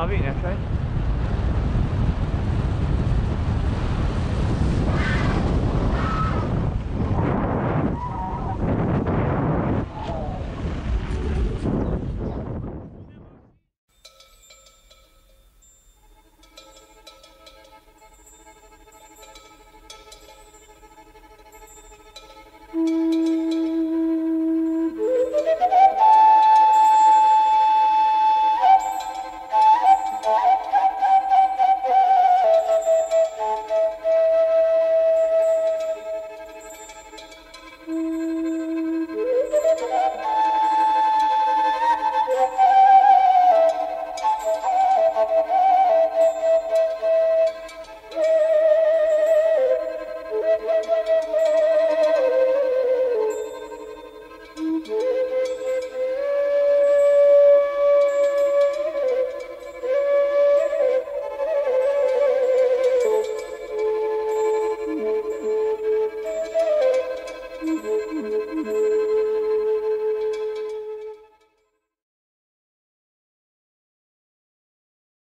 starving, that's right.